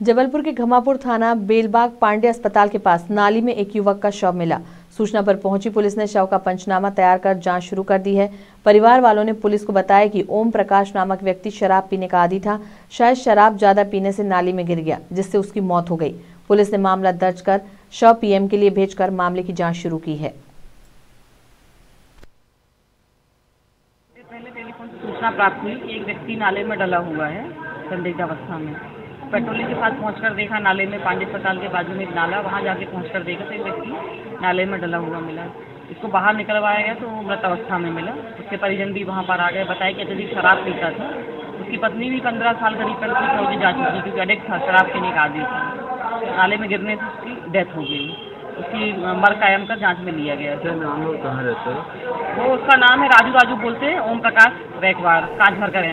जबलपुर के घमापुर थाना बेलबाग पांडे अस्पताल के पास नाली में एक युवक का शव मिला। सूचना पर पहुँची पुलिस ने शव का पंचनामा तैयार कर जाँच शुरू कर दी है। परिवार वालों ने पुलिस को बताया कि ओम प्रकाश नामक व्यक्ति शराब पीने का आदि था। शायद शराब ज़्यादा पीने से नाली में गिर गया, जिससे उसकी मौत हो गई। पुलिस ने मामला दर्ज कर शव पीएम के लिए भेजकर मामले की जाँच शुरू की है। सूचना प्राप्त हुई एक व्यक्ति नाले में डला हुआ है, संदिग्ध अवस्था में। पेट्रोलिंग के पास पहुंचकर देखा नाले में पांडे अस्पताल के बाजू में एक नाला वहाँ जाके पहुंचकर देखा तो एक व्यक्ति नाले में डला हुआ मिला। इसको बाहर निकलवाया गया तो वो मृत अवस्था में मिला। उसके परिजन भी वहाँ पर आ गए बताया कि अत्यधिक शराब पीता था। उसकी पत्नी भी पंद्रह साल करीब उसकी फौजी जा चुकी क्योंकि अडिक्ट था शराब पीने का आदि था। नाले में गिरने से उसकी डेथ हो गई। उसकी मर कायम कर जाँच में लिया गया। क्या नाम है कहाँ रहते वो उसका नाम है राजू राजू बोलते हैं ओम प्रकाश रैकवार कांच भर का रहना